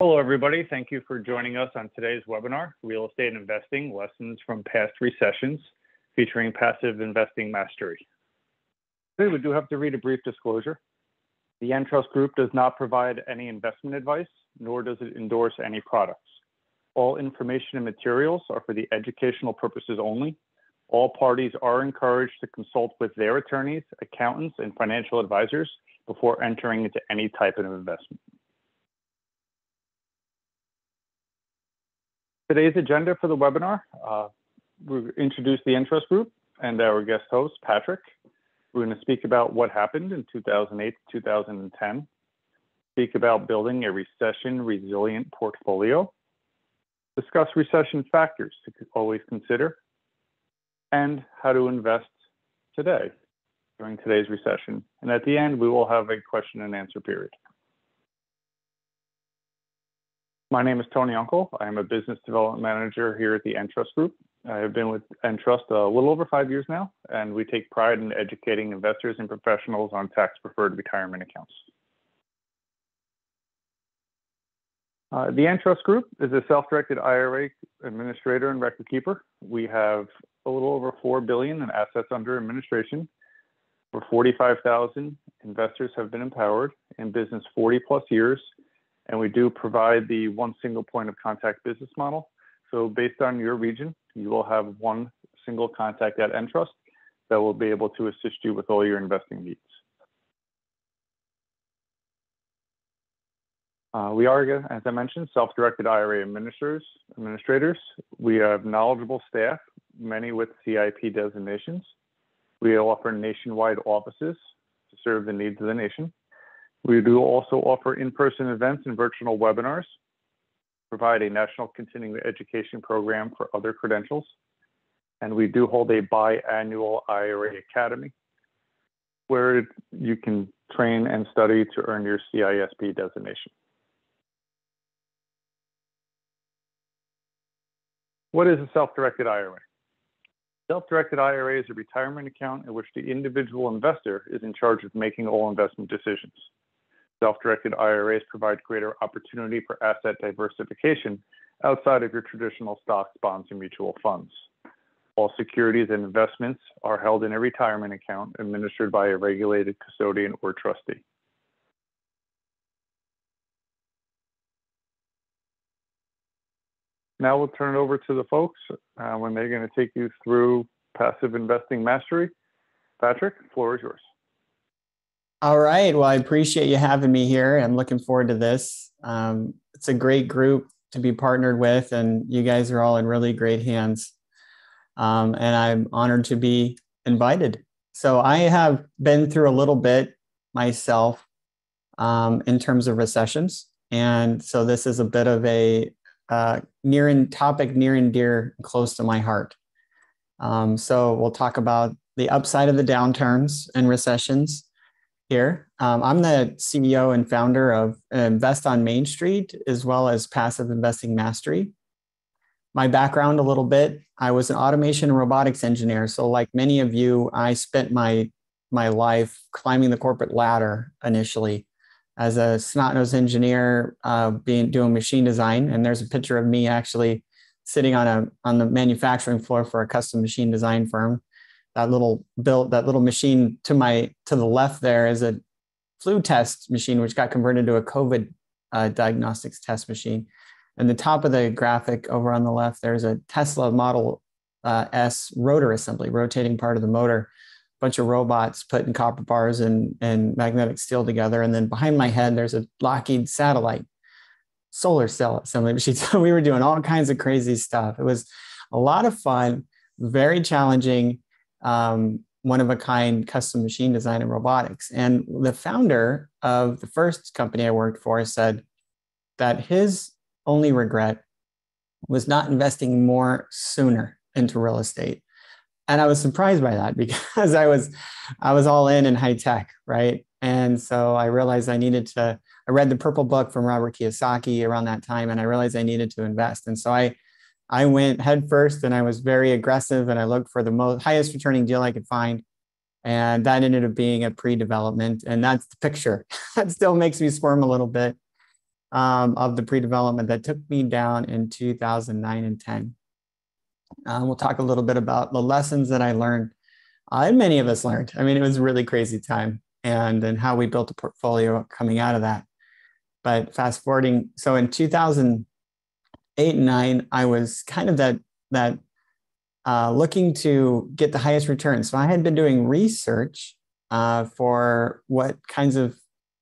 Hello, everybody. Thank you for joining us on today's webinar, Real Estate Investing Lessons from Past Recessions, featuring Passive Investing Mastery. Today, we do have to read a brief disclosure. The Entrust Group does not provide any investment advice, nor does it endorse any products. All information and materials are for the educational purposes only. All parties are encouraged to consult with their attorneys, accountants, and financial advisors before entering into any type of investment. Today's agenda for the webinar, uh, we'll introduce the Entrust Group and our guest host, Patrick. We're going to speak about what happened in 2008 2010, speak about building a recession resilient portfolio, discuss recession factors to always consider, and how to invest today during today's recession. And at the end, we will have a question and answer period. My name is Tony Uncle. I am a business development manager here at the Entrust Group. I have been with Entrust a little over five years now, and we take pride in educating investors and professionals on tax preferred retirement accounts. Uh, the Entrust Group is a self-directed IRA administrator and record keeper. We have a little over 4 billion in assets under administration. For 45,000 investors have been empowered in business 40 plus years and we do provide the one single point of contact business model. So based on your region, you will have one single contact at Entrust that will be able to assist you with all your investing needs. Uh, we are, as I mentioned, self-directed IRA administrators. Administrators. We have knowledgeable staff, many with CISP designations. We offer nationwide offices to serve the needs of the nation. We do also offer in-person events and virtual webinars, provide a national continuing education program for other credentials, and we do hold a biannual IRA Academy where you can train and study to earn your CISP designation. What is a self-directed IRA? Self-directed IRA is a retirement account in which the individual investor is in charge of making all investment decisions. Self-directed IRAs provide greater opportunity for asset diversification outside of your traditional stocks, bonds, and mutual funds. All securities and investments are held in a retirement account administered by a regulated custodian or trustee. Now we'll turn it over to the folks uh, when they're going to take you through passive investing mastery. Patrick, floor is yours. All right. Well, I appreciate you having me here. I'm looking forward to this. Um, it's a great group to be partnered with, and you guys are all in really great hands. Um, and I'm honored to be invited. So I have been through a little bit myself um, in terms of recessions, and so this is a bit of a uh, near and topic near and dear, close to my heart. Um, so we'll talk about the upside of the downturns and recessions here. Um, I'm the CEO and founder of Invest on Main Street, as well as Passive Investing Mastery. My background a little bit, I was an automation and robotics engineer. So like many of you, I spent my, my life climbing the corporate ladder initially as a snot-nosed engineer, uh, being doing machine design. And there's a picture of me actually sitting on a on the manufacturing floor for a custom machine design firm that little built that little machine to my to the left there is a flu test machine which got converted to a covid uh, diagnostics test machine. And the top of the graphic over on the left there's a tesla model uh, s rotor assembly rotating part of the motor. Bunch of robots putting copper bars and, and magnetic steel together. And then behind my head there's a lockheed satellite solar cell assembly machine. So we were doing all kinds of crazy stuff. It was a lot of fun very challenging um, one of a kind custom machine design and robotics. And the founder of the first company I worked for said that his only regret was not investing more sooner into real estate. And I was surprised by that because I was I was all in in high tech, right? And so I realized I needed to I read the purple book from Robert Kiyosaki around that time and I realized I needed to invest. And so I I went headfirst and I was very aggressive and I looked for the most highest returning deal I could find. And that ended up being a pre development. And that's the picture. that still makes me squirm a little bit. um, of the pre-development that took me down in 2009 and 10. Um, we'll talk a little bit about the lessons that I learned. Uh, many of us learned. I mean, it was a really crazy time, and and how we built a portfolio coming out of that. But fast forwarding, so in 2008 and nine, I was kind of that that uh, looking to get the highest return. So I had been doing research uh, for what kinds of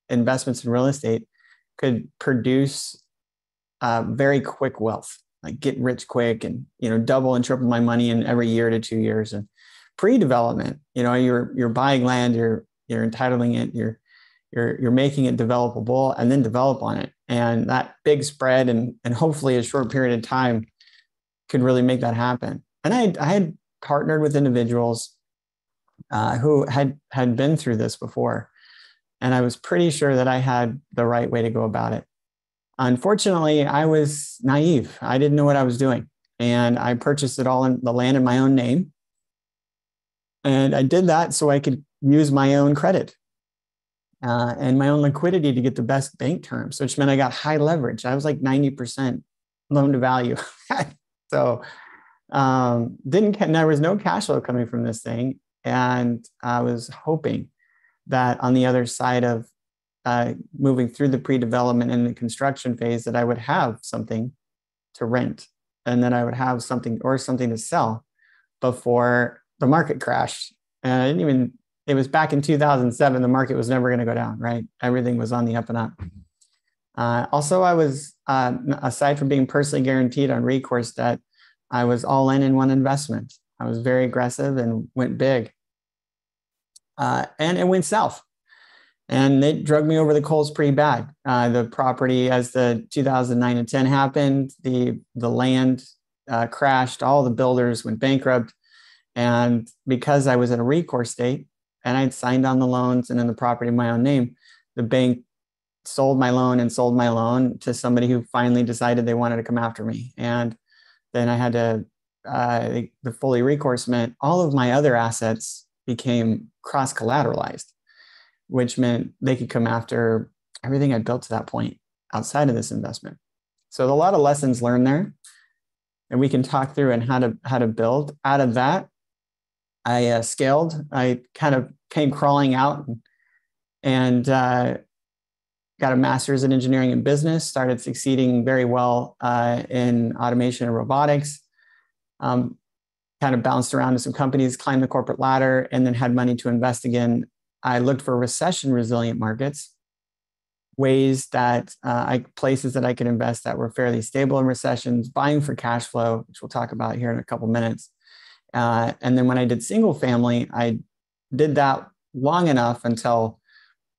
investments in real estate could produce uh, very quick wealth, like get rich quick and you know double and triple my money in every year to two years. And pre-development, you know, you're you're buying land, you're you're entitling it, you're you're you're making it developable, and then develop on it. And that big spread and and hopefully a short period of time could really make that happen. And I I had partnered with individuals uh, who had had been through this before and I was pretty sure that I had the right way to go about it. Unfortunately, I was naive. I didn't know what I was doing. And I purchased it all in the land in my own name. And I did that so I could use my own credit uh, and my own liquidity to get the best bank terms, which meant I got high leverage. I was like 90% loan to value. so um, didn't there was no cash flow coming from this thing. And I was hoping that on the other side of uh, moving through the pre-development and the construction phase that I would have something to rent and then I would have something or something to sell before the market crashed. And I didn't even, it was back in 2007, the market was never going to go down, right? Everything was on the up and up. Uh, also, I was, uh, aside from being personally guaranteed on recourse debt, I was all in in one investment. I was very aggressive and went big uh, and it went south. And it drug me over the coals pretty bad. Uh, the property, as the 2009 and 10 happened, the the land uh, crashed. All the builders went bankrupt, and because I was in a recourse state and I'd signed on the loans and in the property in my own name, the bank sold my loan and sold my loan to somebody who finally decided they wanted to come after me. And then I had to uh, the fully recourse meant all of my other assets became cross collateralized, which meant they could come after everything I built to that point outside of this investment. So a lot of lessons learned there, and we can talk through and how to how to build out of that. I uh, scaled. I kind of came crawling out and, uh, got a master's in engineering and business. Started succeeding very well uh, in automation and robotics. Um, kind of bounced around to some companies, climbed the corporate ladder, and then had money to invest again. I looked for recession resilient markets, ways that uh, I, places that I could invest that were fairly stable in recessions, buying for cash flow, which we'll talk about here in a couple minutes. Uh, and then when I did single family, I did that long enough until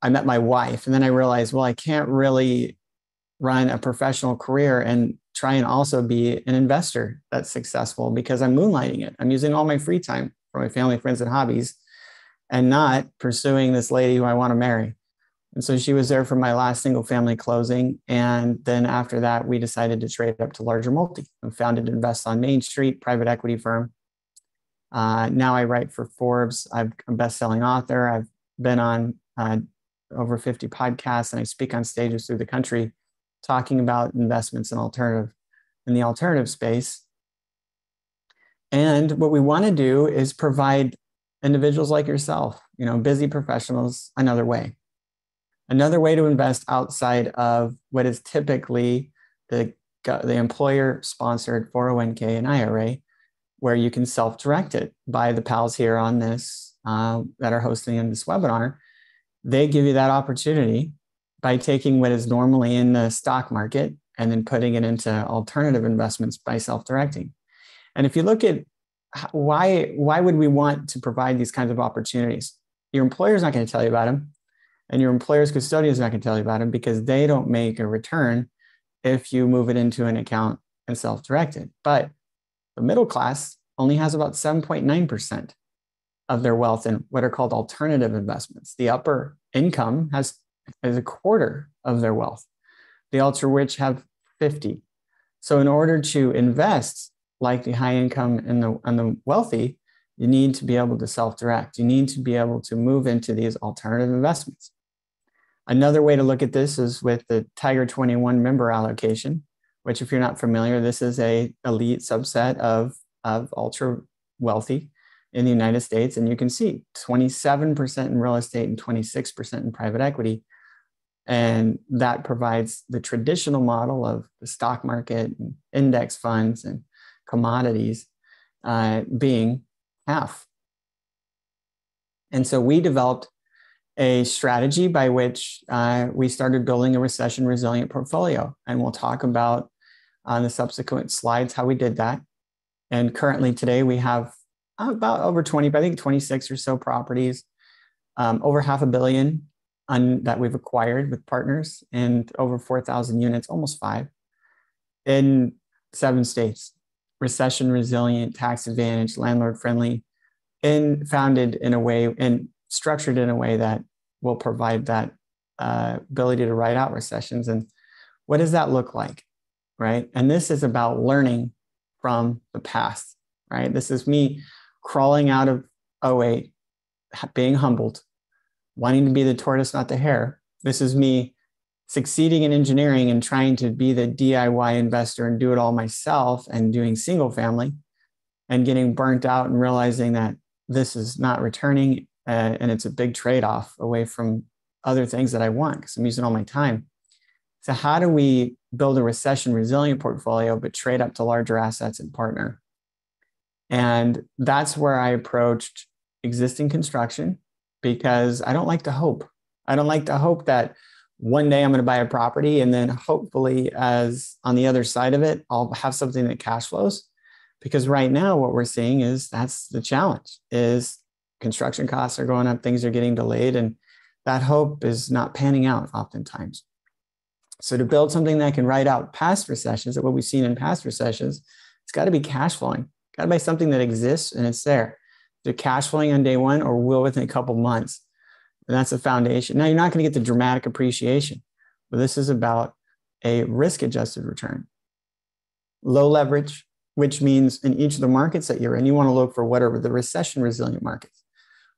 I met my wife. And then I realized, well, I can't really run a professional career and try and also be an investor that's successful because I'm moonlighting it. I'm using all my free time for my family, friends, and hobbies and not pursuing this lady who I want to marry. And so she was there for my last single family closing. And then after that, we decided to trade up to larger multi and founded Invest on Main Street, private equity firm. Uh, now I write for Forbes. I'm a best-selling author. I've been on uh, over 50 podcasts and I speak on stages through the country talking about investments in alternative in the alternative space. And what we want to do is provide individuals like yourself, you know, busy professionals, another way. Another way to invest outside of what is typically the, the employer sponsored 401k and IRA, where you can self direct it by the pals here on this uh, that are hosting in this webinar. They give you that opportunity by taking what is normally in the stock market and then putting it into alternative investments by self-directing. And if you look at why why would we want to provide these kinds of opportunities? Your employer is not going to tell you about them, and your employer's custodian is not going to tell you about them because they don't make a return if you move it into an account and self-direct it. But the middle class only has about 7.9% of their wealth in what are called alternative investments. The upper income has is a quarter of their wealth. The ultra rich have 50. So in order to invest like the high income and the, and the wealthy, you need to be able to self-direct. You need to be able to move into these alternative investments. Another way to look at this is with the Tiger 21 member allocation, which if you're not familiar, this is a elite subset of, of ultra wealthy in the United States. And you can see 27% in real estate and 26% in private equity. And that provides the traditional model of the stock market and index funds and commodities uh, being half. And so we developed a strategy by which uh, we started building a recession resilient portfolio. And we'll talk about on the subsequent slides how we did that. And currently today we have about over 20, but I think 26 or so properties, um, over half a billion on, that we've acquired with partners and over 4,000 units, almost five, in seven states. Recession resilient, tax advantage, landlord friendly, and founded in a way and structured in a way that will provide that uh, ability to ride out recessions. And what does that look like? Right. And this is about learning from the past, right? This is me crawling out of 08, being humbled, wanting to be the tortoise, not the hare. This is me succeeding in engineering and trying to be the DIY investor and do it all myself and doing single family and getting burnt out and realizing that this is not returning uh, and it's a big trade off away from other things that I want because I'm using all my time. So, how do we build a recession resilient portfolio but trade up to larger assets and partner? And that's where I approached existing construction because I don't like to hope. I don't like to hope that one day I'm going to buy a property and then hopefully as on the other side of it I'll have something that cash flows because right now what we're seeing is that's the challenge is construction costs are going up things are getting delayed and that hope is not panning out oftentimes so to build something that can ride out past recessions that what we've seen in past recessions it's got to be cash flowing got to be something that exists and it's there they're cash flowing on day one or will within a couple months and that's the foundation. Now, you're not going to get the dramatic appreciation, but this is about a risk adjusted return. Low leverage, which means in each of the markets that you're in, you want to look for whatever the recession resilient markets.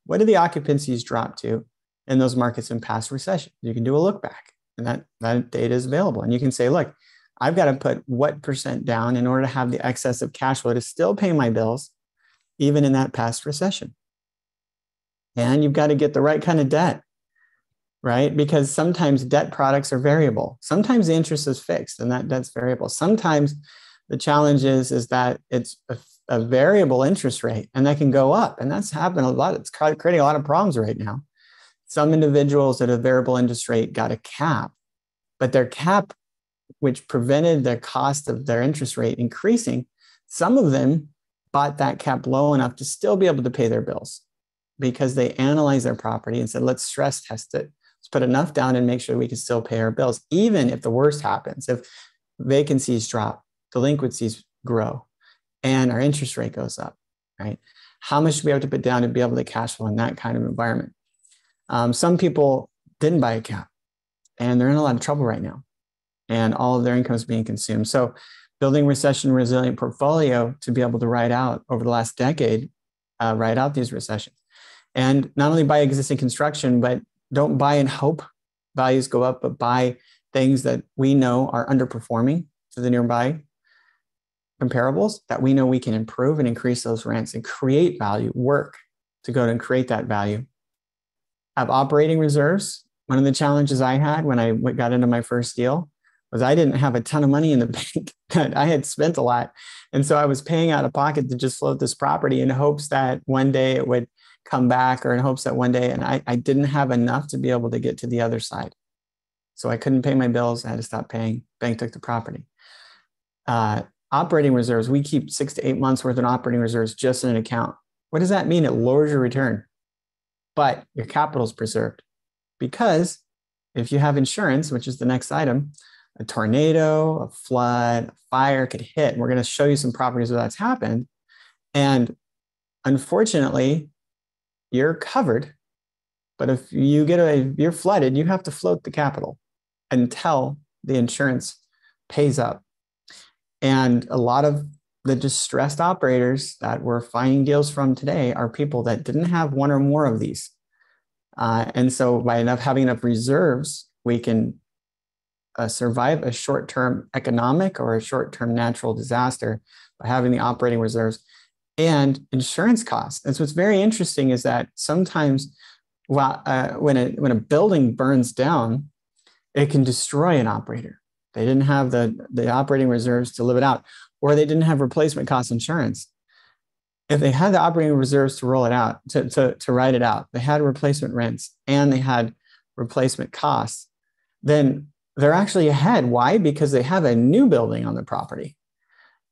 What do the occupancies drop to in those markets in past recessions? You can do a look back, and that, that data is available. And you can say, look, I've got to put what percent down in order to have the excess of cash flow to still pay my bills, even in that past recession. And you've got to get the right kind of debt right? Because sometimes debt products are variable. Sometimes the interest is fixed and that debt's variable. Sometimes the challenge is is that it's a, a variable interest rate and that can go up. And that's happened a lot. It's creating a lot of problems right now some individuals at a variable interest rate got a cap but their cap which prevented the cost of their interest rate increasing some of them bought that cap low enough to still be able to pay their bills because they analyzed their property and said, let's stress test it. Let's put enough down and make sure we can still pay our bills, even if the worst happens, if vacancies drop, delinquencies grow, and our interest rate goes up, right? How much do we have to put down to be able to cash flow in that kind of environment? Um, some people didn't buy a cap and they're in a lot of trouble right now, and all of their income is being consumed. So, building recession resilient portfolio to be able to ride out over the last decade, uh, ride out these recessions and not only buy existing construction, but don't buy and hope values go up, but buy things that we know are underperforming to the nearby comparables that we know we can improve and increase those rents and create value, work to go and create that value. Have operating reserves. One of the challenges I had when I got into my first deal was I didn't have a ton of money in the bank. I had spent a lot. And so I was paying out of pocket to just float this property in hopes that one day it would come back or in hopes that one day, and I, I didn't have enough to be able to get to the other side. So I couldn't pay my bills. I had to stop paying. Bank took the property. Uh, operating reserves, we keep six to eight months worth of operating reserves just in an account. What does that mean? It lowers your return, but your capital is preserved because if you have insurance, which is the next item, a tornado, a flood, a fire could hit. We're going to show you some properties where that's happened. And unfortunately, you're covered. But if you get a, you're flooded, you have to float the capital until the insurance pays up. And a lot of the distressed operators that we're finding deals from today are people that didn't have one or more of these. Uh, and so by enough having enough reserves, we can uh, survive a short-term economic or a short-term natural disaster by having the operating reserves and insurance costs. And so what's very interesting is that sometimes while, uh, when, a, when a building burns down, it can destroy an operator. They didn't have the, the operating reserves to live it out, or they didn't have replacement cost insurance. If they had the operating reserves to roll it out, to, to, to write it out, they had replacement rents and they had replacement costs, then they're actually ahead. Why? Because they have a new building on the property.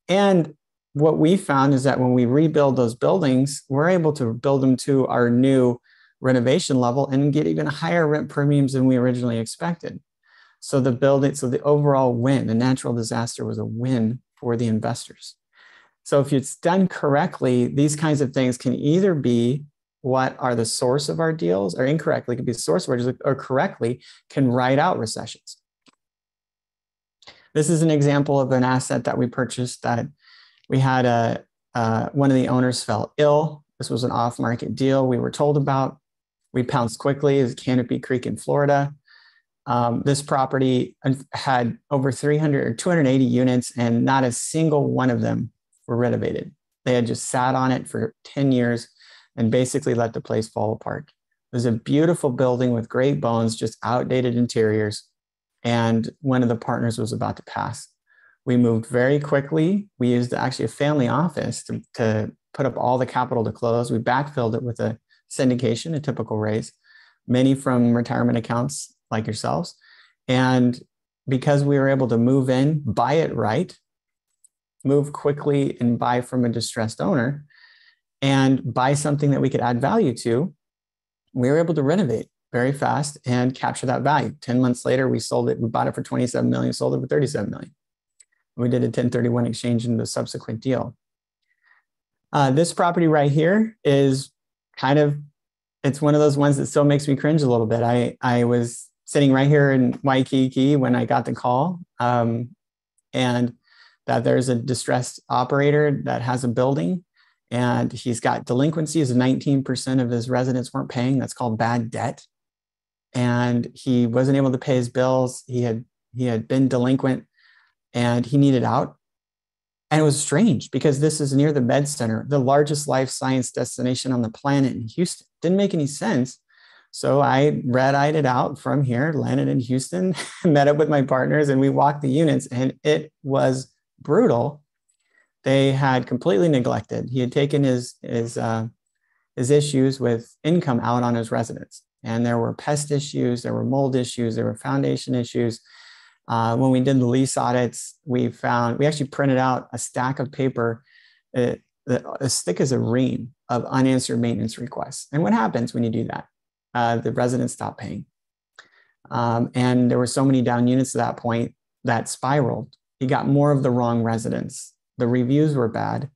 And what we found is that when we rebuild those buildings, we're able to build them to our new renovation level and get even higher rent premiums than we originally expected. So the building, so the overall win, the natural disaster was a win for the investors. So if it's done correctly, these kinds of things can either be what are the source of our deals, or incorrectly can be the source of our deals, or correctly can write out recessions. This is an example of an asset that we purchased that we had a uh, one of the owners fell ill. This was an off-market deal we were told about. We pounced quickly as Canopy Creek in Florida. Um, this property had over 300 or 280 units, and not a single one of them were renovated. They had just sat on it for 10 years and basically let the place fall apart. It was a beautiful building with great bones, just outdated interiors. And one of the partners was about to pass. We moved very quickly. We used actually a family office to, to put up all the capital to close. We backfilled it with a syndication, a typical raise, many from retirement accounts like yourselves. And because we were able to move in, buy it right, move quickly and buy from a distressed owner, and buy something that we could add value to, we were able to renovate very fast and capture that value. 10 months later, we sold it, we bought it for 27 million, sold it for 37 million. We did a 1031 exchange in the subsequent deal. Uh, this property right here is kind of, it's one of those ones that still makes me cringe a little bit. I, I was sitting right here in Waikiki when I got the call, um, and that there's a distressed operator that has a building and he's got delinquencies 19% of his residents weren't paying that's called bad debt and he wasn't able to pay his bills he had he had been delinquent and he needed out. And it was strange because this is near the Med Center, the largest life science destination on the planet in Houston. Didn't make any sense. So I red eyed it out from here, landed in Houston, met up with my partners, and we walked the units, and it was brutal. They had completely neglected. He had taken his his uh, his issues with income out on his residents, and there were pest issues, there were mold issues, there were foundation issues, uh, when we did the lease audits, we found we actually printed out a stack of paper uh, as thick as a ream of unanswered maintenance requests. And what happens when you do that? Uh, the residents stopped paying. Um, and there were so many down units at that point that spiraled. He got more of the wrong residents. The reviews were bad,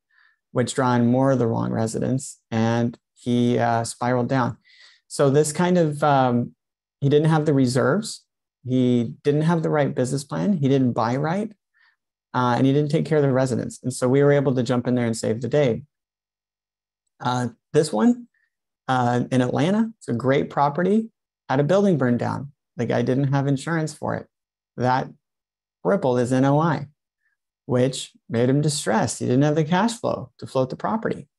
which draw in more of the wrong residents, and he uh, spiraled down. So this kind of um, he didn't have the reserves he didn't have the right business plan. He didn't buy right. Uh, and he didn't take care of the residents. And so we were able to jump in there and save the day. Uh, this one uh, in Atlanta, it's a great property, had a building burned down. The guy didn't have insurance for it. That crippled his NOI, which made him distressed. He didn't have the cash flow to float the property.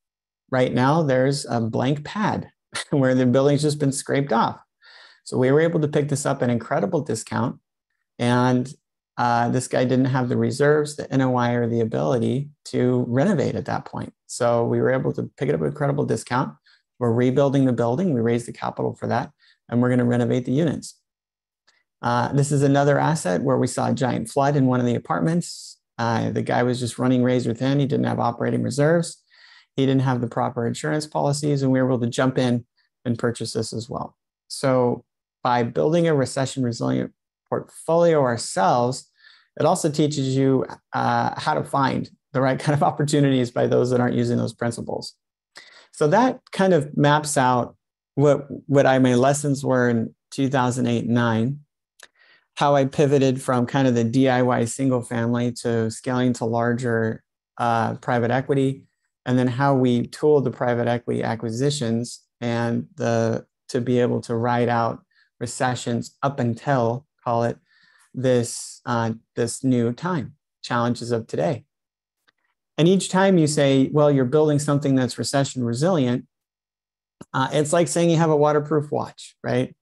Right now, there's a blank pad where the building's just been scraped off. So we were able to pick this up at an incredible discount. And uh, this guy didn't have the reserves, the NOI, or the ability to renovate at that point. So we were able to pick it up at an incredible discount. We're rebuilding the building. We raised the capital for that, and we're going to renovate the units. Uh, this is another asset where we saw a giant flood in one of the apartments. Uh, the guy was just running razor thin. He didn't have operating reserves. He didn't have the proper insurance policies, and we were able to jump in and purchase this as well. So by building a recession resilient portfolio ourselves, it also teaches you uh, how to find the right kind of opportunities by those that aren't using those principles. So that kind of maps out what what I my lessons were in 2008 9, how I pivoted from kind of the DIY single family to scaling to larger uh, private equity, and then how we tooled the private equity acquisitions and the to be able to ride out recessions up until call it this uh, this new time challenges of today. And each time you say, well, you're building something that's recession resilient, uh, it's like saying you have a waterproof watch, right?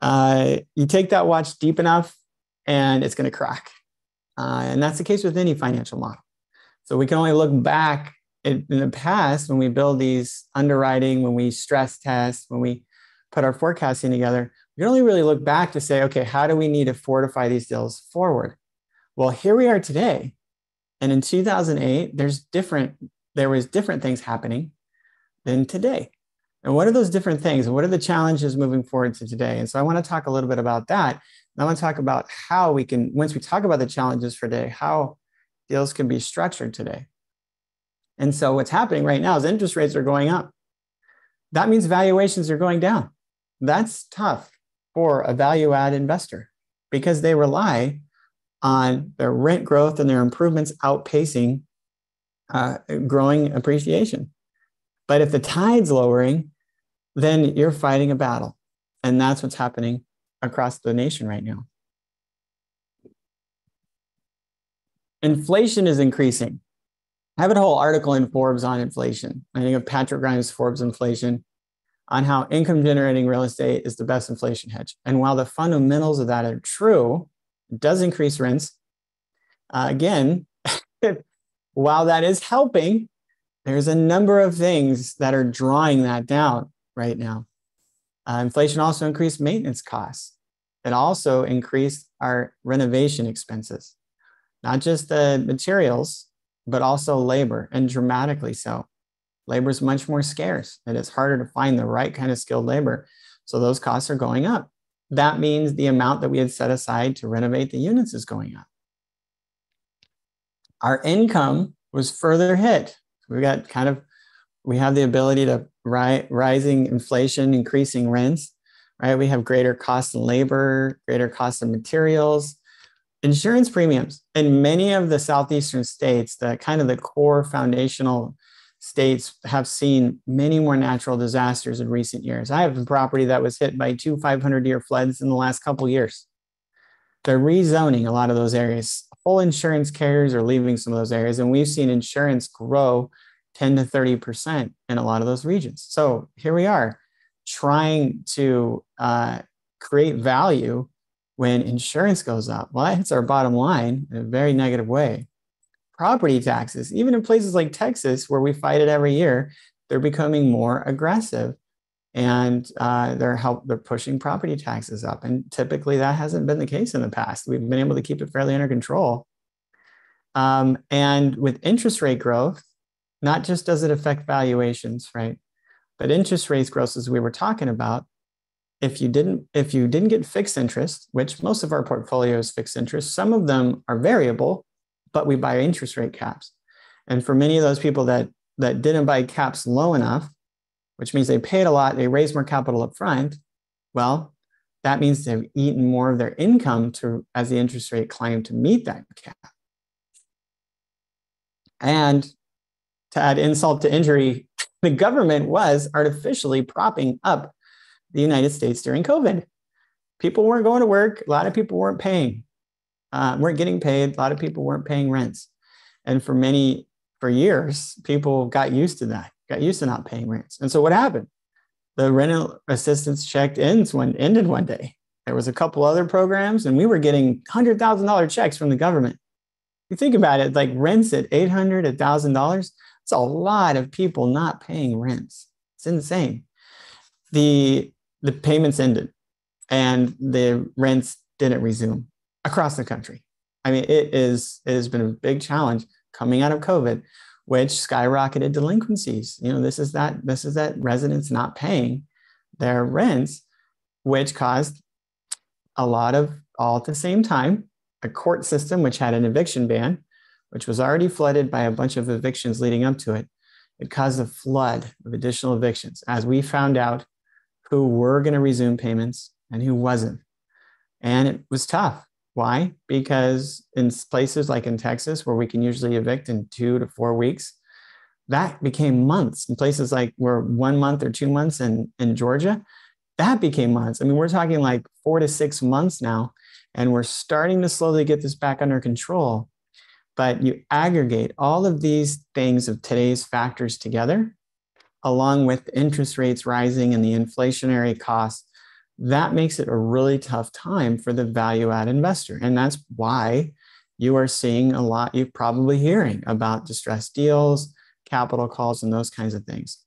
Uh, you take that watch deep enough and it's going to crack. Uh, and that's the case with any financial model. So we can only look back in, in the past when we build these underwriting, when we stress test, when we put our forecasting together, we can only really look back to say, okay, how do we need to fortify these deals forward? Well, here we are today. And in 2008, there's different, there was different things happening than today. And what are those different things? What are the challenges moving forward to today? And so I want to talk a little bit about that. I want to talk about how we can, once we talk about the challenges for today, how deals can be structured today. And so what's happening right now is interest rates are going up. That means valuations are going down. That's tough for a value add investor because they rely on their rent growth and their improvements outpacing uh, growing appreciation. But if the tide's lowering, then you're fighting a battle. And that's what's happening across the nation right now. Inflation is increasing. I have a whole article in Forbes on inflation. I think of Patrick Grimes' Forbes inflation on how income generating real estate is the best inflation hedge. And while the fundamentals of that are true, does increase rents. Uh, again, while that is helping, there's a number of things that are drawing that down right now. Uh, inflation also increased maintenance costs. It also increased our renovation expenses, not just the materials, but also labor, and dramatically so. Labor is much more scarce. And It is harder to find the right kind of skilled labor. So those costs are going up. That means the amount that we had set aside to renovate the units is going up. Our income was further hit. We got kind of, we have the ability to ri- rising inflation, increasing rents, right? We have greater cost of labor, greater cost of materials, insurance premiums. In many of the southeastern states, the kind of the core foundational states have seen many more natural disasters in recent years. I have a property that was hit by two 500 year floods in the last couple years. They're rezoning a lot of those areas. Full insurance carriers are leaving some of those areas, and we've seen insurance grow 10 to 30% in a lot of those regions. So here we are trying to uh, create value when insurance goes up. Well, that hits our bottom line in a very negative way property taxes, even in places like Texas, where we fight it every year, they're becoming more aggressive and uh, they're help they're pushing property taxes up. And typically that hasn't been the case in the past. We've been able to keep it fairly under control. Um, and with interest rate growth, not just does it affect valuations, right? But interest rates growth, as we were talking about, if you didn't if you didn't get fixed interest, which most of our portfolio is fixed interest, some of them are variable, but we buy interest rate caps. And for many of those people that that didn't buy caps low enough, which means they paid a lot, they raised more capital up front, well, that means they've eaten more of their income to as the interest rate climbed to meet that cap. And to add insult to injury, the government was artificially propping up the United States during COVID. People weren't going to work, a lot of people weren't paying uh, weren't getting paid. A lot of people weren't paying rents. And for many, for years, people got used to that, got used to not paying rents. And so what happened? The rental assistance check ends when ended one day. There was a couple other programs, and we were getting hundred thousand dollar checks from the government. You think about it, like rents at eight hundred, a thousand dollars. It's a lot of people not paying rents. It's insane. The the payments ended, and the rents didn't resume across the country. I mean, it is it has been a big challenge coming out of COVID, which skyrocketed delinquencies. You know, this is that this is that residents not paying their rents, which caused a lot of all at the same time a court system which had an eviction ban, which was already flooded by a bunch of evictions leading up to it. It caused a flood of additional evictions as we found out who were going to resume payments and who wasn't. And it was tough. Why? Because in places like in Texas, where we can usually evict in two to four weeks, that became months. In places like where one month or two months in, in Georgia, that became months. I mean, we're talking like four to six months now, and we're starting to slowly get this back under control. But you aggregate all of these things of today's factors together, along with interest rates rising and the inflationary costs, that makes it a really tough time for the value add investor. And that's why you are seeing a lot, you're probably hearing about distressed deals, capital calls, and those kinds of things.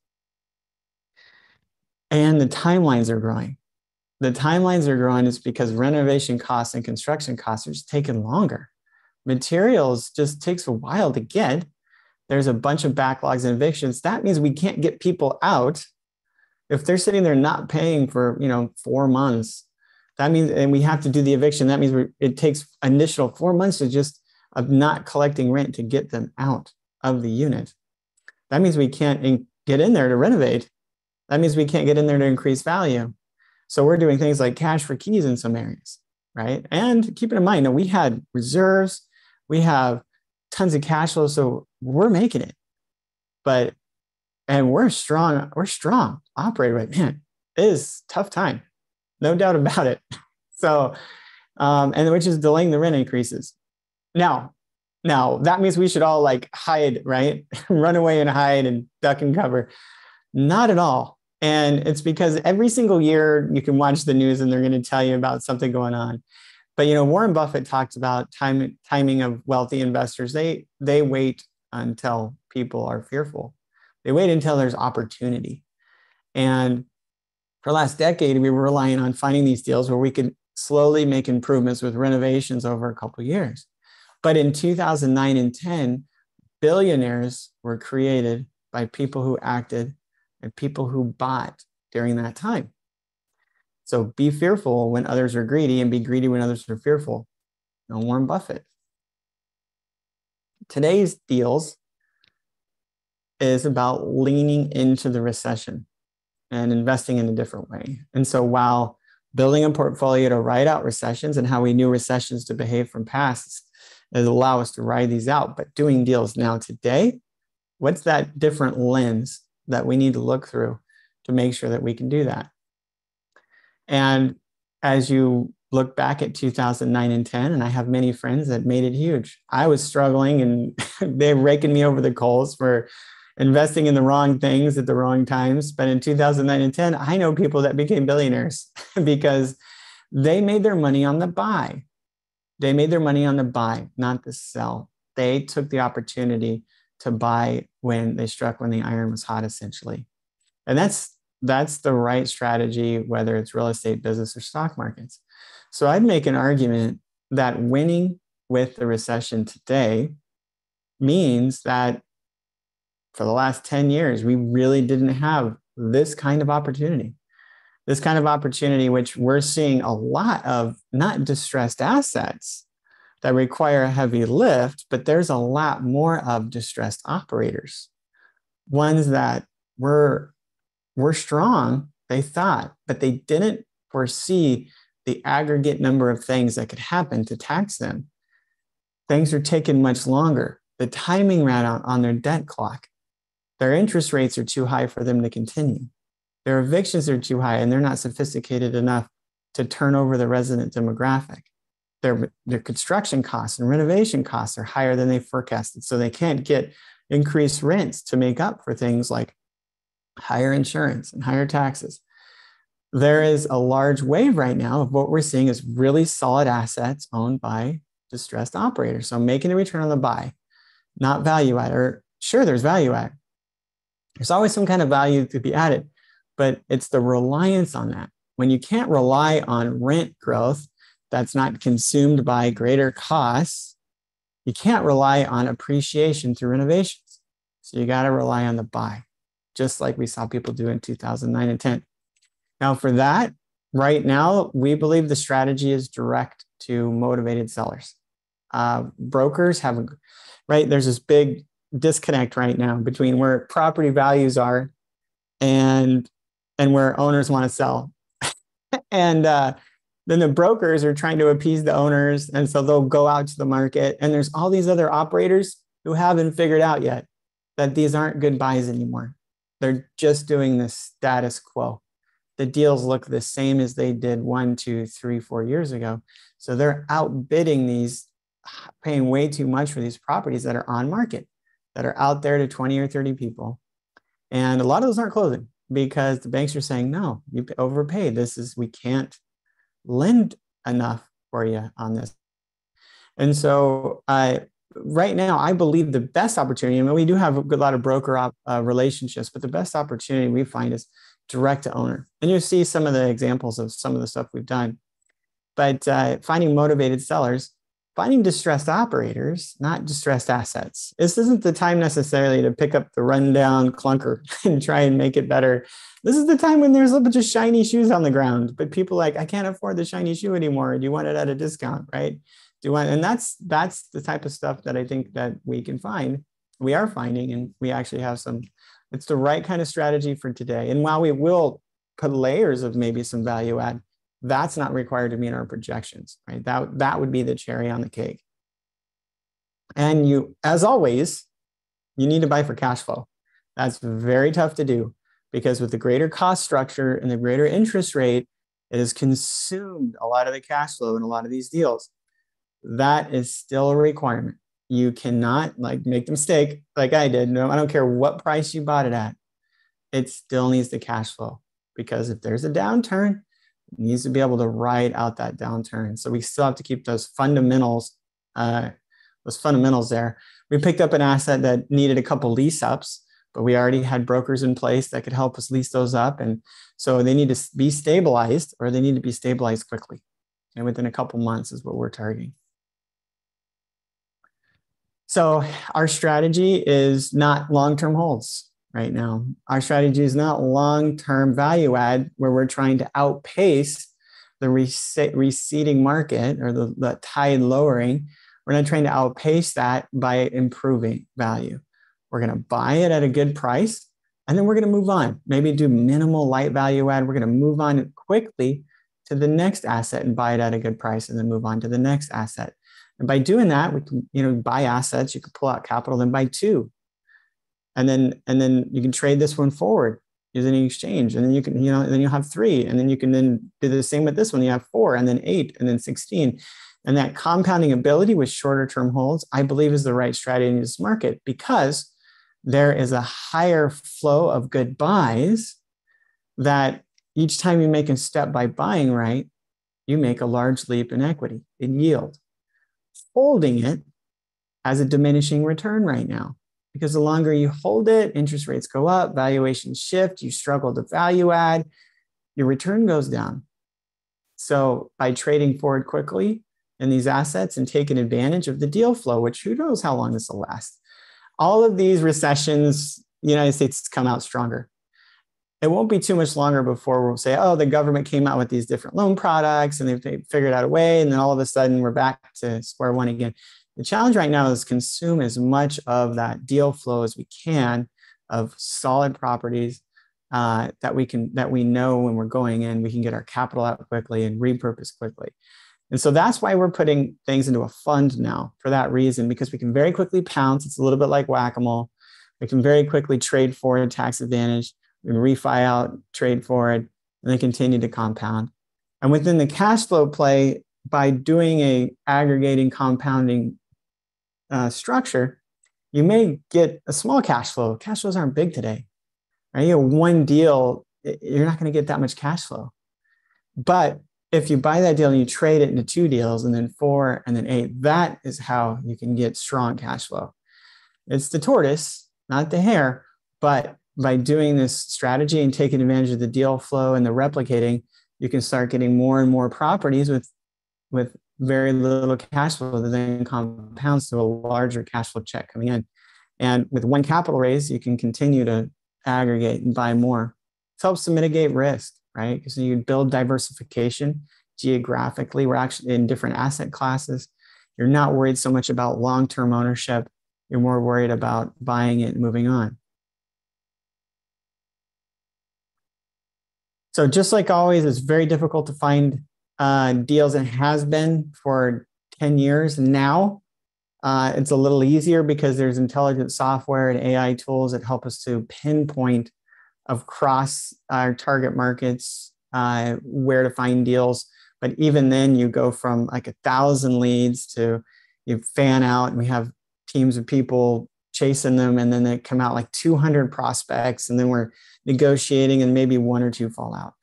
And the timelines are growing. The timelines are growing is because renovation costs and construction costs are just taking longer. Materials just takes a while to get. There's a bunch of backlogs and evictions. That means we can't get people out. If they're sitting there not paying for, you know, four months, that means, and we have to do the eviction. That means it takes initial four months to just of not collecting rent to get them out of the unit. That means we can't in, get in there to renovate. That means we can't get in there to increase value. So we're doing things like cash for keys in some areas, right? And keep it in mind, now we had reserves, we have tons of cash flow, so we're making it. But and we're strong, we're strong operator right man. It is tough time, no doubt about it. So, um, and which is delaying the rent increases. Now, now that means we should all like hide, right? Run away and hide and duck and cover. Not at all. And it's because every single year you can watch the news and they're going to tell you about something going on. But you know, Warren Buffett talks about time, timing of wealthy investors. They they wait until people are fearful. They wait until there's opportunity. And for the last decade, we were relying on finding these deals where we could slowly make improvements with renovations over a couple years. But in 2009 and 10, billionaires were created by people who acted and people who bought during that time. So be fearful when others are greedy and be greedy when others are fearful. No Warren Buffett. Today's deals is about leaning into the recession and investing in a different way. And so while building a portfolio to ride out recessions and how we knew recessions to behave from past is allow us to ride these out, but doing deals now today, what's that different lens that we need to look through to make sure that we can do that? And as you look back at 2009 and 10, and I have many friends that made it huge. I was struggling and they're raking me over the coals for investing in the wrong things at the wrong times. But in 2009 and 10, I know people that became billionaires because they made their money on the buy. They made their money on the buy, not the sell. They took the opportunity to buy when they struck when the iron was hot, essentially. And that's that's the right strategy, whether it's real estate, business, or stock markets. So I'd make an argument that winning with the recession today means that for the last 10 years, we really didn't have this kind of opportunity. This kind of opportunity, which we're seeing a lot of not distressed assets that require a heavy lift, but there's a lot more of distressed operators, ones that were were strong, they thought, but they didn't foresee the aggregate number of things that could happen to tax them. Things are taking much longer. The timing ran out on their debt clock. Their interest rates are too high for them to continue. Their evictions are too high and they're not sophisticated enough to turn over the resident demographic. Their, their construction costs and renovation costs are higher than they forecasted. So they can't get increased rents to make up for things like higher insurance and higher taxes. There is a large wave right now of what we're seeing is really solid assets owned by distressed operators. So making a return on the buy, not value add, or sure, there's value add. There's always some kind of value to be added, but it's the reliance on that. When you can't rely on rent growth that's not consumed by greater costs, you can't rely on appreciation through renovations. So you got to rely on the buy just like we saw people do in 2009 and 10. Now, for that, right now, we believe the strategy is direct to motivated sellers. Uh, brokers have, right? There's this big disconnect right now between where property values are and and where owners want to sell. and uh, then the brokers are trying to appease the owners, and so they'll go out to the market. And there's all these other operators who haven't figured out yet that these aren't good buys anymore. They're just doing the status quo. the deals look the same as they did one, two, three, four years ago. So they're outbidding these, paying way too much for these properties that are on market, that are out there to 20 or 30 people. And a lot of those aren't closing because the banks are saying, no, you overpaid. This is, we can't lend enough for you on this. And so uh, right now, I believe the best opportunity, I mean, we do have a good lot of broker op, uh, relationships, but the best opportunity we find is direct to owner. And you see some of the examples of some of the stuff we've done. But uh, finding motivated sellers, finding distressed operators, not distressed assets. This isn't the time necessarily to pick up the rundown clunker and try and make it better. This is the time when there's a bunch of shiny shoes on the ground, but people like, I can't afford the shiny shoe anymore. Do you want it at a discount, right? Do you want, and that's that's the type of stuff that I think that we can find. We are finding, and we actually have some it's the right kind of strategy for today. And while we will put layers of maybe some value add, that's not required to meet our projections, right? That, that would be the cherry on the cake. And you, as always, you need to buy for cash flow. That's very tough to do because with the greater cost structure and the greater interest rate, it has consumed a lot of the cash flow in a lot of these deals. That is still a requirement you cannot like make the mistake like I did. No, I don't care what price you bought it at. It still needs the cash flow because if there's a downturn, needs to be able to ride out that downturn. So we still have to keep those fundamentals, uh, those fundamentals there. We picked up an asset that needed a couple lease ups, but we already had brokers in place that could help us lease those up. And so they need to be stabilized or they need to be stabilized quickly. And within a couple months is what we're targeting. So our strategy is not long-term holds right now. Our strategy is not long-term value add where we're trying to outpace the receding market or the, the tide lowering. We're not trying to outpace that by improving value. We're going to buy it at a good price and then we're going to move on. Maybe do minimal light value add. We're going to move on quickly to the next asset and buy it at a good price and then move on to the next asset. And by doing that, we can, you know, buy assets, you can pull out capital, then buy two. And then and then you can trade this one forward using an exchange. And then you can, you know, then you have three. And then you can then do the same with this one. You have four and then eight and then 16. And that compounding ability with shorter term holds, I believe is the right strategy in this market because there is a higher flow of good buys that each time you make a step by buying right, you make a large leap in equity, in yield holding it as a diminishing return right now. Because the longer you hold it, interest rates go up, valuations shift, you struggle to value add, your return goes down. So by trading forward quickly in these assets and taking advantage of the deal flow, which who knows how long this will last. All of these recessions, the United States come out stronger it won't be too much longer before we'll say, oh, the government came out with these different loan products and they've, figured out a way. And then all of a sudden we're back to square one again. The challenge right now is consume as much of that deal flow as we can of solid properties uh, that we can that we know when we're going in, we can get our capital out quickly and repurpose quickly. And so that's why we're putting things into a fund now for that reason, because we can very quickly pounce. It's a little bit like whack-a-mole. We can very quickly trade for a tax advantage we can refi out, trade for it, and they continue to compound. And within the cash flow play, by doing a aggregating compounding uh, structure, you may get a small cash flow. Cash flows aren't big today. Right? You have one deal, you're not going to get that much cash flow. But if you buy that deal and you trade it into two deals and then four and then eight, that is how you can get strong cash flow. It's the tortoise, not the hare, but by doing this strategy and taking advantage of the deal flow and the replicating, you can start getting more and more properties with with very little cash flow that then compounds to a larger cash flow check coming in. And with one capital raise, you can continue to aggregate and buy more. It helps to mitigate risk, right? Because you build diversification geographically. We're actually in different asset classes. You're not worried so much about long-term ownership. You're more worried about buying it and moving on. So just like always, it's very difficult to find uh, deals and has been for 10 years. Now uh, it's a little easier because there's intelligent software and AI tools that help us to pinpoint across our target markets, uh, where to find deals. But even then, you go from like a thousand leads to you fan out, and we have teams of people chasing them, and then they come out like 200 prospects, and then we're negotiating, and maybe one or two fall out.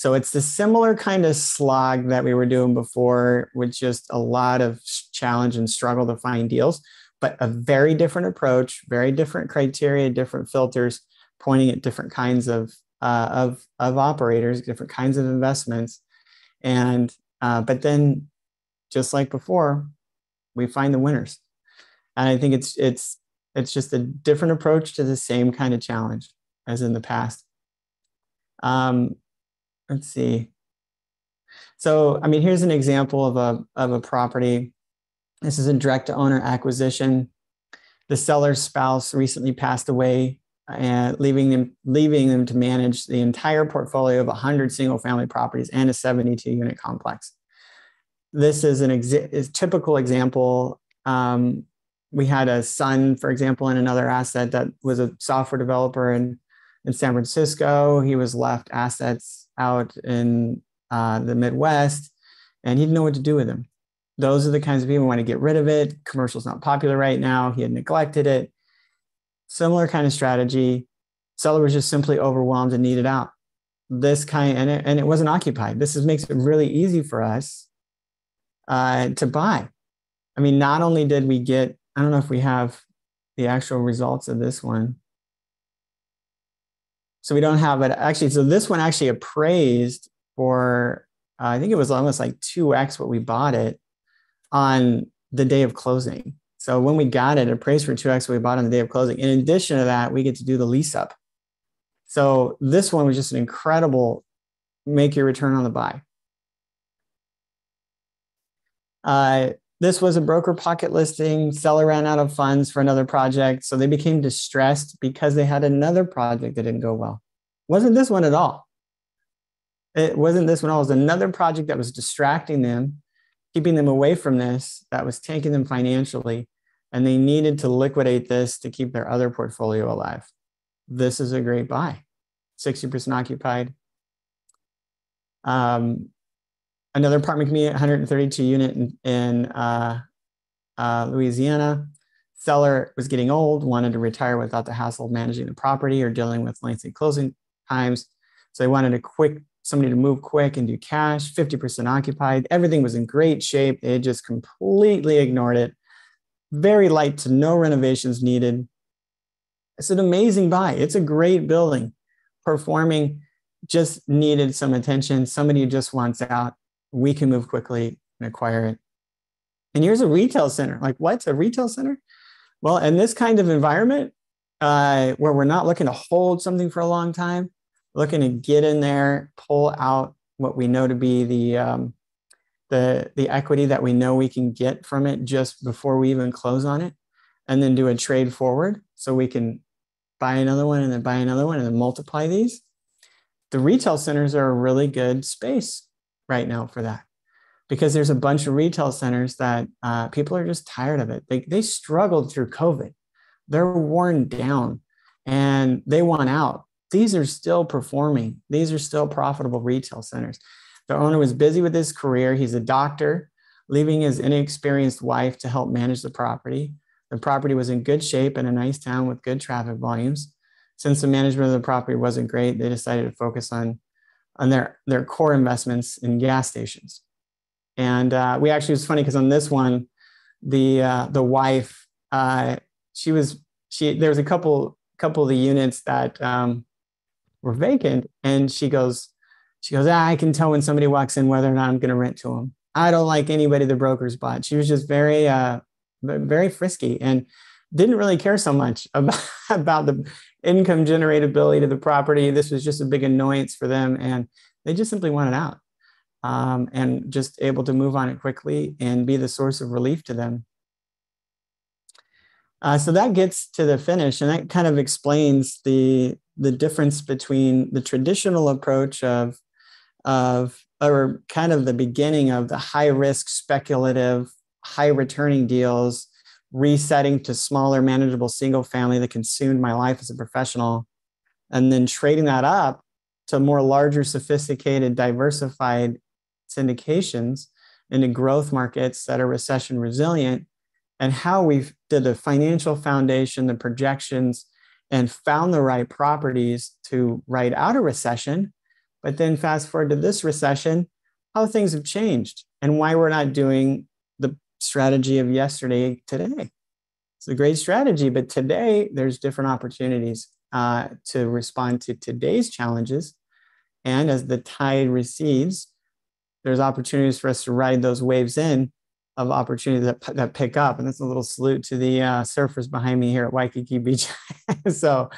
So it's the similar kind of slog that we were doing before, with just a lot of challenge and struggle to find deals, but a very different approach, very different criteria, different filters, pointing at different kinds of uh, of of operators, different kinds of investments, and uh, but then, just like before, we find the winners, and I think it's it's it's just a different approach to the same kind of challenge as in the past. Um, let's see. So, I mean, here's an example of a, of a property. This is a direct to owner acquisition. The seller's spouse recently passed away and leaving them leaving them to manage the entire portfolio of 100 single family properties and a 72 unit complex. This is an exa- is typical example. Um, we had a son, for example, in another asset that was a software developer in, in San Francisco. He was left assets out in uh, the Midwest, and he didn't know what to do with them. Those are the kinds of people who want to get rid of it. Commercial's not popular right now. He had neglected it. Similar kind of strategy. Seller was just simply overwhelmed and needed out. This kind, and it, and it wasn't occupied. This is, makes it really easy for us uh, to buy. I mean, not only did we get, I don't know if we have the actual results of this one. So we don't have it actually. So this one actually appraised for, uh, I think it was almost like 2x what we bought it on the day of closing. So when we got it, it appraised for 2x what we bought on the day of closing. In addition to that, we get to do the lease up. So this one was just an incredible make your return on the buy. Uh, this was a broker pocket listing. Seller ran out of funds for another project. So they became distressed because they had another project that didn't go well. Wasn't this one at all. It wasn't this one at all. It was another project that was distracting them, keeping them away from this, that was tanking them financially. And they needed to liquidate this to keep their other portfolio alive. This is a great buy. 60% occupied. Um, another apartment community, 132 unit in, in uh, uh, Louisiana. Seller was getting old, wanted to retire without the hassle of managing the property or dealing with lengthy closing times. So they wanted a quick somebody to move quick and do cash, 50% occupied. Everything was in great shape. They just completely ignored it. Very light to no renovations needed. It's an amazing buy. It's a great building. Performing just needed some attention. Somebody just wants out we can move quickly and acquire it. And here's a retail center. Like, what's a retail center? Well, in this kind of environment, uh, where we're not looking to hold something for a long time, looking to get in there, pull out what we know to be the um, the the equity that we know we can get from it just before we even close on it, and then do a trade forward so we can buy another one and then buy another one and then multiply these. The retail centers are a really good space right now for that because there's a bunch of retail centers that uh, people are just tired of it. They, they struggled through COVID, they're worn down and they want out. These are still performing, these are still profitable retail centers. The owner was busy with his career. He's a doctor, leaving his inexperienced wife to help manage the property. The property was in good shape in a nice town with good traffic volumes. Since the management of the property wasn't great, they decided to focus on on their, their core investments in gas stations. And uh, we actually, it's funny because on this one, the, uh, the wife, uh, she was, she, there was a couple, couple of the units that um, were vacant. And she goes, she goes, ah, I can tell when somebody walks in whether or not I'm going to rent to them. I don't like anybody the brokers bought. She was just very, uh, very frisky and didn't really care so much about, about the income generatability to the property. This was just a big annoyance for them, and they just simply wanted out um, and just able to move on it quickly and be the source of relief to them. Uh, so that gets to the finish, and that kind of explains the the difference between the traditional approach of of or kind of the beginning of the high risk speculative high returning deals resetting to smaller, manageable single family that consumed my life as a professional and then trading that up to more larger, sophisticated, diversified syndications into growth markets that are recession resilient and how we did the financial foundation, the projections, and found the right properties to ride out a recession. But then fast forward to this recession, how things have changed and why we're not doing strategy of yesterday today. It's a great strategy, but today there's different opportunities uh, to respond to today's challenges. And as the tide recedes, there's opportunities for us to ride those waves in of opportunities that, that pick up. And that's a little salute to the uh, surfers behind me here at Waikiki Beach. so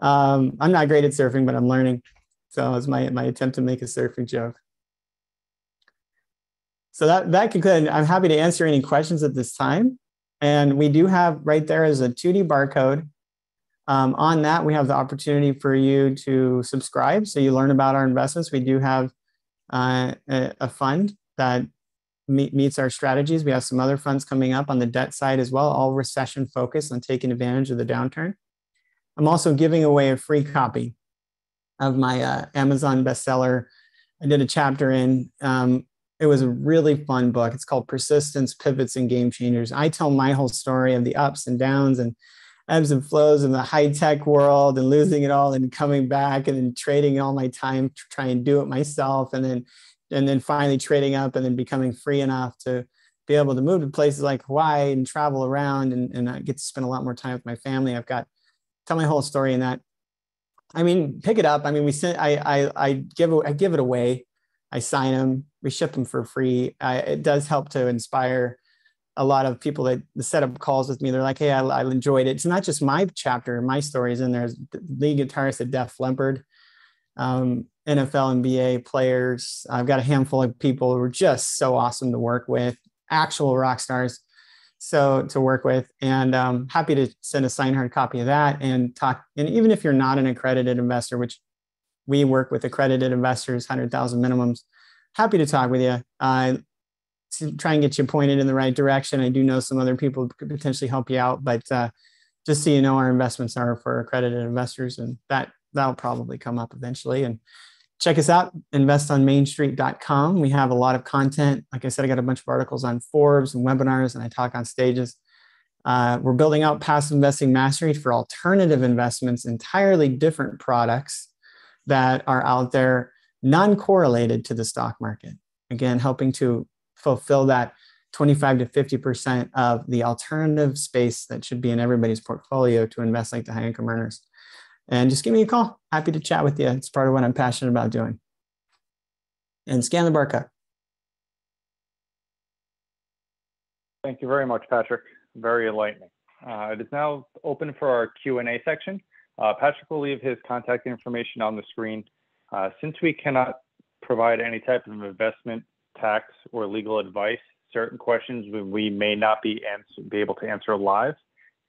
um, I'm not great at surfing, but I'm learning. So it's my, my attempt to make a surfing joke. So that, that concludes. I'm happy to answer any questions at this time. And we do have right there is a 2D barcode. Um, on that, we have the opportunity for you to subscribe so you learn about our investments. We do have uh, a, fund that meet, meets our strategies. We have some other funds coming up on the debt side as well, all recession focused on taking advantage of the downturn. I'm also giving away a free copy of my uh, Amazon bestseller. I did a chapter in. Um, it was a really fun book. It's called Persistence, Pivots, and Game Changers. I tell my whole story of the ups and downs and ebbs and flows in the high tech world and losing it all and coming back and then trading all my time to try and do it myself and then and then finally trading up and then becoming free enough to be able to move to places like Hawaii and travel around and, and I get to spend a lot more time with my family. I've got tell my whole story in that. I mean, pick it up. I mean, we sent I I I give I give it away. I sign them. We ship them for free. I, it does help to inspire a lot of people that set up calls with me. They're like, "Hey, I, I enjoyed it." It's not just my chapter, my stories in there. Lead guitarist at Def Leppard, um, NFL, and NBA players. I've got a handful of people who are just so awesome to work with, actual rock stars. So to work with, and um, happy to send a signed hard copy of that and talk. And even if you're not an accredited investor, which we work with accredited investors, hundred thousand minimums, happy to talk with you. Uh, to try and get you pointed in the right direction. I do know some other people could potentially help you out, but uh, just so you know, our investments are for accredited investors, and that that'll probably come up eventually. And check us out, investonmainstreet.com. We have a lot of content. Like I said, I got a bunch of articles on Forbes and webinars, and I talk on stages. Uh, we're building out passive investing mastery for alternative investments, entirely different products that are out there, non correlated to the stock market. Again, helping to fulfill that 25 to 50% of the alternative space that should be in everybody's portfolio to invest like the high income earners. And just give me a call. Happy to chat with you. It's part of what I'm passionate about doing. And scan the barcode. Thank you very much, Patrick. Very enlightening. Uh, it is now open for our Q&A section. Uh, Patrick will leave his contact information on the screen. Uh, since we cannot provide any type of investment tax, or legal advice. Certain questions we may not be answer, be able to answer live.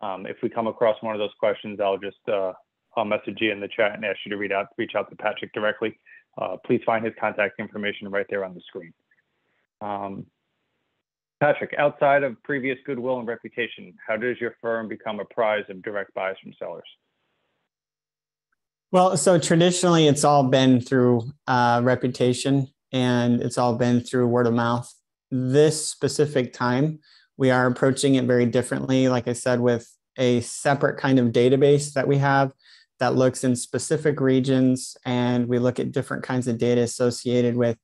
Um, if we come across one of those questions, I'll just uh, I'll message you in the chat and ask you to read out reach out to Patrick directly. Uh, please find his contact information right there on the screen. Um, Patrick, outside of previous goodwill and reputation, how does your firm become a prize of direct buys from sellers? Well, so traditionally, it's all been through uh, reputation and it's all been through word of mouth. This specific time, we are approaching it very differently. Like I said, with a separate kind of database that we have that looks in specific regions, and we look at different kinds of data associated with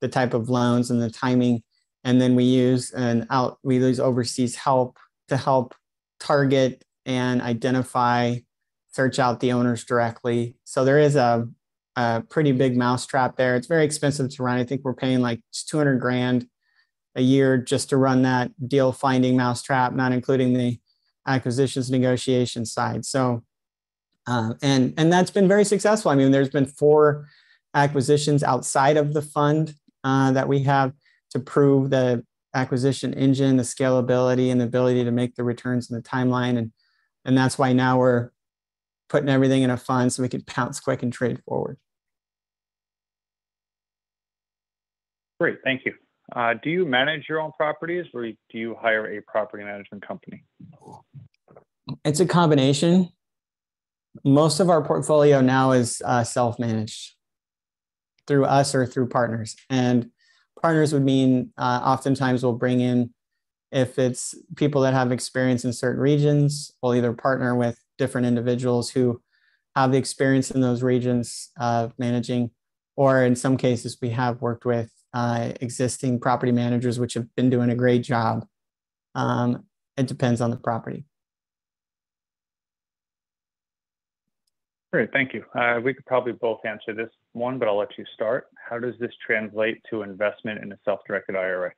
the type of loans and the timing. And then we use an out we use overseas help to help target and identify, search out the owners directly. So there is a a pretty big mousetrap there. It's very expensive to run. I think we're paying like 200 grand a year just to run that deal finding mousetrap, not including the acquisitions negotiation side. So, uh, and and that's been very successful. I mean, there's been four acquisitions outside of the fund uh, that we have to prove the acquisition engine, the scalability, and the ability to make the returns in the timeline. And and that's why now we're putting everything in a fund so we could pounce quick and trade forward. Great, thank you. Uh, do you manage your own properties or do you hire a property management company? It's a combination. Most of our portfolio now is uh, self managed through us or through partners. And partners would mean uh, oftentimes we'll bring in, if it's people that have experience in certain regions, we'll either partner with different individuals who have the experience in those regions of managing, or in some cases, we have worked with uh, existing property managers, which have been doing a great job. Um, it depends on the property. Great, thank you. Uh, we could probably both answer this one, but I'll let you start. How does this translate to investment in a self-directed IRA?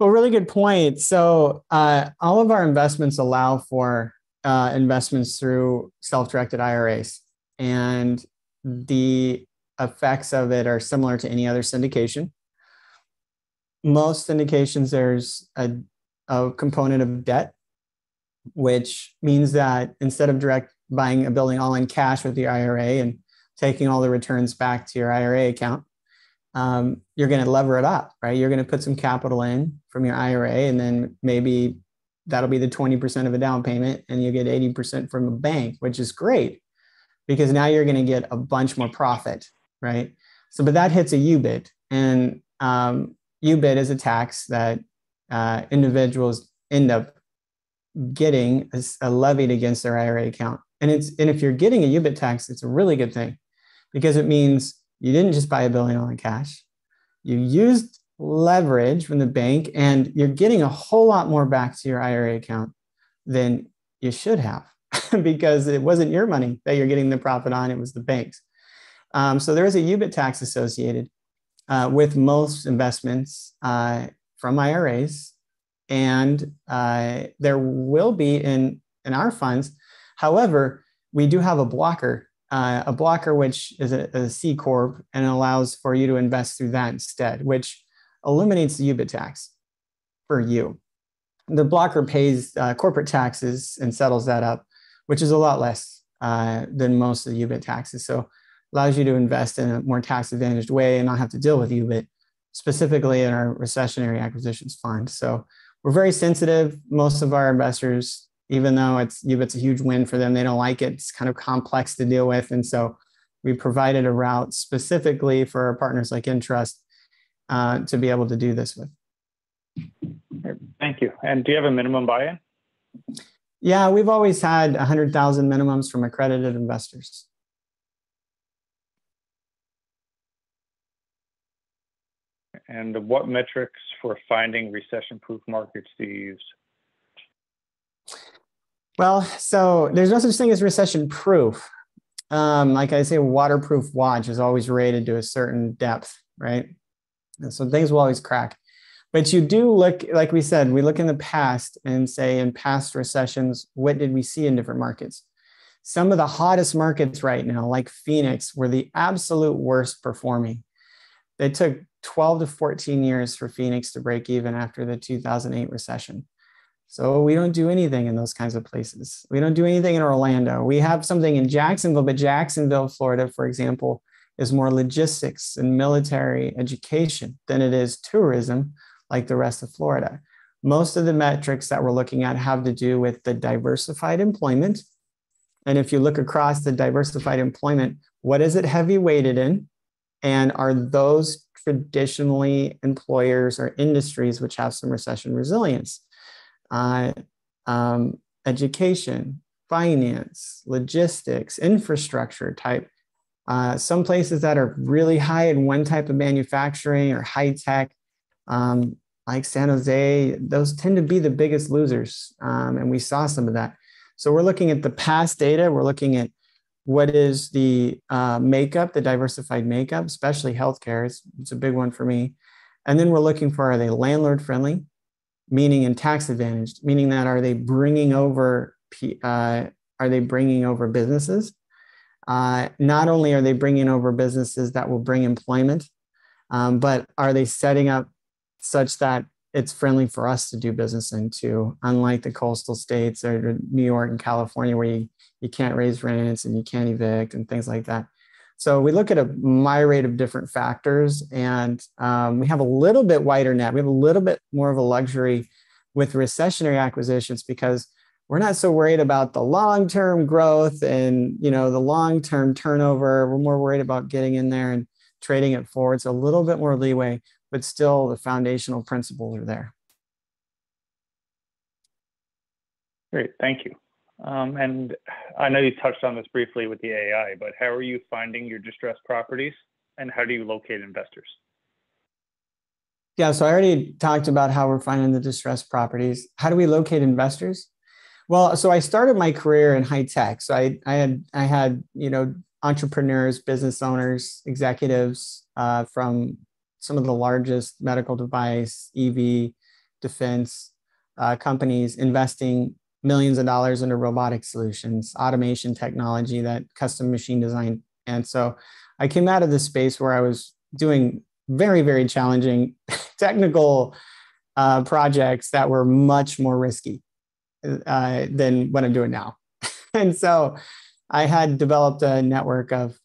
Well, really good point. So, uh, all of our investments allow for uh, investments through self-directed IRAs, and the effects of it are similar to any other syndication. Most syndications, there's a, a component of debt, which means that instead of direct buying a building all in cash with your IRA and taking all the returns back to your IRA account, um, you're going to lever it up, right? You're going to put some capital in from your IRA, and then maybe that'll be the 20% of a down payment, and you get 80% from a bank, which is great because now you're going to get a bunch more profit, right? So, but that hits a UBIT, and um, UBIT is a tax that uh, individuals end up getting a, a levied against their IRA account. And it's and if you're getting a UBIT tax, it's a really good thing because it means you didn't just buy a billion in cash. You used leverage from the bank and you're getting a whole lot more back to your IRA account than you should have because it wasn't your money that you're getting the profit on, it was the bank's. Um, so there is a UBIT tax associated uh, with most investments uh, from IRAs. And uh, there will be in, in our funds However, we do have a blocker, uh, a blocker which is a, a C corp and allows for you to invest through that instead, which eliminates the UBIT tax for you. The blocker pays uh, corporate taxes and settles that up, which is a lot less uh, than most of the UBIT taxes. So allows you to invest in a more tax advantaged way and not have to deal with UBIT, specifically in our recessionary acquisitions fund. So we're very sensitive. Most of our investors even though it's it's a huge win for them, they don't like it. It's kind of complex to deal with, and so we provided a route specifically for our partners like Entrust uh, to be able to do this with. Thank you. And do you have a minimum buy-in? Yeah, we've always had 100,000 minimums from accredited investors. And what metrics for finding recession-proof markets do you use? Well, so there's no such thing as recession proof. Um, like I say, a waterproof watch is always rated to a certain depth, right? So things will always crack. But you do look, like we said, we look in the past and say in past recessions, what did we see in different markets? Some of the hottest markets right now, like Phoenix, were the absolute worst performing. It took 12 to 14 years for Phoenix to break even after the 2008 recession. So we don't do anything in those kinds of places. We don't do anything in Orlando. We have something in Jacksonville, but Jacksonville, Florida, for example, is more logistics and military education than it is tourism, like the rest of Florida. Most of the metrics that we're looking at have to do with the diversified employment. And if you look across the diversified employment, what is it heavy weighted in? And are those traditionally employers or industries which have some recession resilience? uh, um, education, finance, logistics, infrastructure type. Uh, some places that are really high in one type of manufacturing or high tech, um, like San Jose, those tend to be the biggest losers. Um, and we saw some of that. So we're looking at the past data. We're looking at what is the uh, makeup, the diversified makeup, especially healthcare. It's, it's a big one for me. And then we're looking for are they landlord friendly? meaning and tax advantaged, meaning that are they bringing over uh, are they bringing over businesses? Uh, not only are they bringing over businesses that will bring employment, um, but are they setting up such that it's friendly for us to do business into, unlike the coastal states or New York and California, where you, you can't raise rents and you can't evict and things like that. So we look at a myriad of different factors, and um, we have a little bit wider net. We have a little bit more of a luxury with recessionary acquisitions because we're not so worried about the long-term growth and you know the long-term turnover. We're more worried about getting in there and trading it forward. It's a little bit more leeway, but still the foundational principles are there. Great, thank you. Um, and I know you touched on this briefly with the AI, but how are you finding your distressed properties and how do you locate investors? Yeah, so I already talked about how we're finding the distressed properties. How do we locate investors? Well, so I started my career in high tech. So I, I had I had you know entrepreneurs, business owners, executives uh, from some of the largest medical device, EV, defense uh, companies investing millions of dollars into robotic solutions, automation technology, that custom machine design. And so I came out of this space where I was doing very, very challenging technical uh, projects that were much more risky uh, than what I'm doing now. and so I had developed a network of,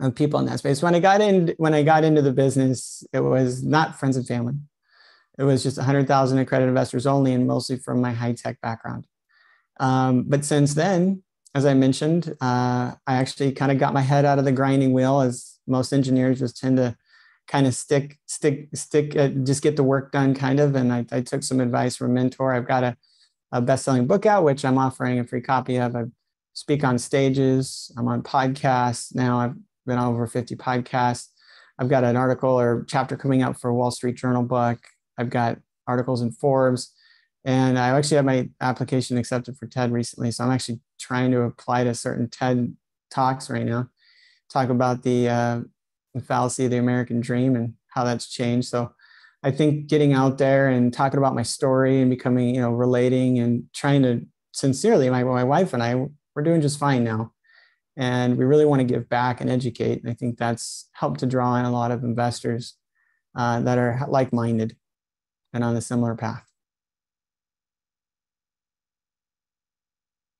of people in that space. When I got in, when I got into the business, it was not friends and family. It was just 100,000 accredited investors only, and mostly from my high tech background. Um, but since then, as I mentioned, uh, I actually kind of got my head out of the grinding wheel, as most engineers just tend to kind of stick, stick, stick, uh, just get the work done, kind of. And I, I, took some advice from a mentor. I've got a, a best-selling book out, which I'm offering a free copy of. I speak on stages. I'm on podcasts now. I've been on over 50 podcasts. I've got an article or chapter coming out for Wall Street Journal book. I've got articles in Forbes. And I actually had my application accepted for TED recently. So I'm actually trying to apply to certain TED talks right now, talk about the, uh, the fallacy of the American dream and how that's changed. So I think getting out there and talking about my story and becoming, you know, relating and trying to sincerely, my, my wife and I, we're doing just fine now. And we really want to give back and educate. And I think that's helped to draw in a lot of investors uh, that are like minded and on a similar path.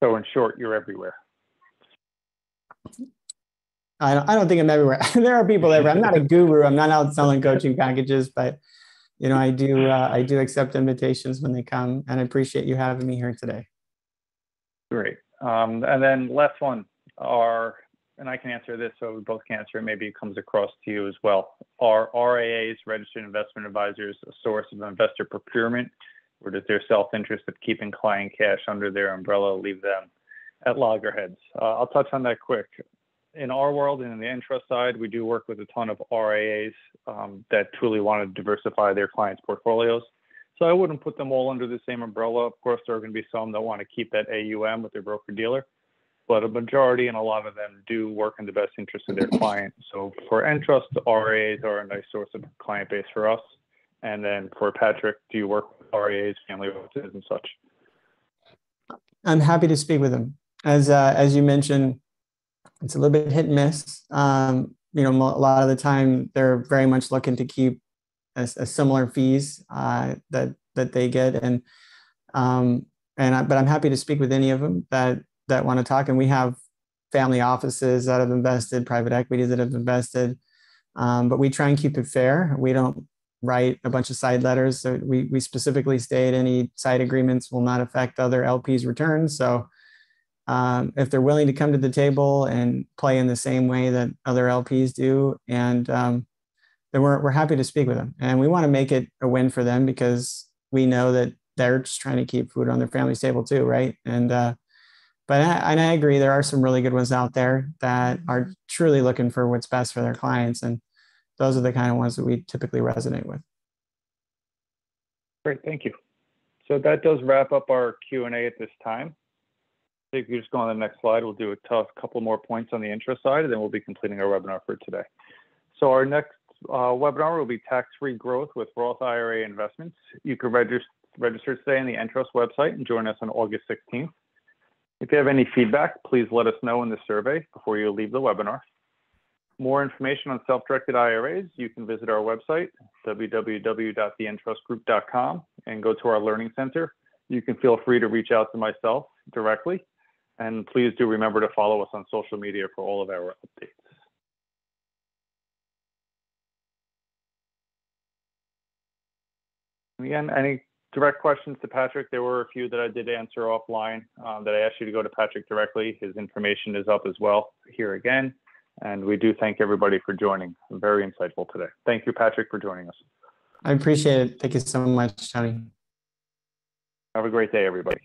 So in short, you're everywhere. I don't, I don't think I'm everywhere. there are people everywhere. I'm not a guru. I'm not out selling coaching packages, but you know, I do uh, I do accept invitations when they come, and I appreciate you having me here today. Great. Um, and then last one are, and I can answer this, so we both can answer it. Maybe it comes across to you as well. Are RIAs, registered investment advisors, a source of investor procurement or does their self-interest of keeping client cash under their umbrella leave them at loggerheads? Uh, I'll touch on that quick. In our world and in the Entrust side, we do work with a ton of RIAs um, that truly want to diversify their clients' portfolios. So I wouldn't put them all under the same umbrella. Of course, there are going to be some that want to keep that AUM with their broker dealer, but a majority and a lot of them do work in the best interest of their client. So for Entrust, RIAs are a nice source of client base for us. And then for Patrick, do you work with RIAs, family offices, and such? I'm happy to speak with them. As uh, as you mentioned, it's a little bit hit and miss. Um, you know, a lot of the time they're very much looking to keep a, a similar fees uh, that that they get, and um, and I, but I'm happy to speak with any of them that that want to talk. And we have family offices that have invested, private equities that have invested, um, but we try and keep it fair. We don't write a bunch of side letters. So we, we specifically state any side agreements will not affect other LPs' returns. So um, if they're willing to come to the table and play in the same way that other LPs do, and um, then we're, we're happy to speak with them. And we want to make it a win for them because we know that they're just trying to keep food on their family's table too, right? And uh, but I, and I agree, there are some really good ones out there that are truly looking for what's best for their clients. And those are the kind of ones that we typically resonate with. Great, thank you. So that does wrap up our Q&A at this time. If you just go on the next slide, we'll do a couple more points on the Entrust side, and then we'll be completing our webinar for today. So our next uh, webinar will be tax-free growth with Roth IRA investments. You can register, register today on the Entrust website and join us on August 16th. If you have any feedback, please let us know in the survey before you leave the webinar. More information on self-directed IRAs, you can visit our website, www.theentrustgroup.com, and go to our Learning Center. You can feel free to reach out to myself directly. And please do remember to follow us on social media for all of our updates. Again, any direct questions to Patrick, there were a few that I did answer offline um, that I asked you to go to Patrick directly. His information is up as well here again. And we do thank everybody for joining. Very insightful today. Thank you, Patrick, for joining us. I appreciate it. Thank you so much, Tony. Have a great day, everybody.